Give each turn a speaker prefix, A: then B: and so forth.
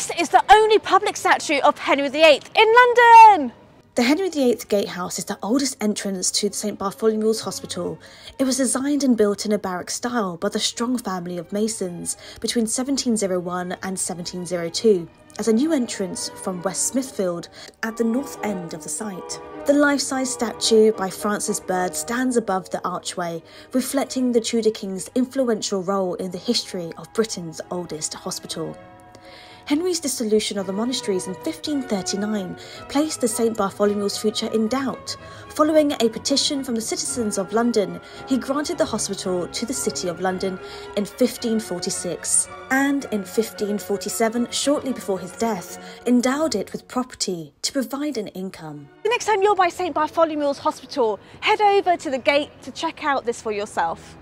A: This is the only public statue of Henry VIII in London!
B: The Henry VIII Gatehouse is the oldest entrance to the St Bartholomew's Hospital. It was designed and built in a Baroque style by the Strong family of masons between 1701 and 1702 as a new entrance from West Smithfield at the north end of the site. The life-size statue by Francis Bird stands above the archway, reflecting the Tudor king's influential role in the history of Britain's oldest hospital. Henry's dissolution of the monasteries in 1539 placed the St Bartholomew's future in doubt. Following a petition from the citizens of London, he granted the hospital to the City of London in 1546 and in 1547, shortly before his death, endowed it with property to provide an income.
A: The next time you're by St Bartholomew's Hospital, head over to the gate to check out this for yourself.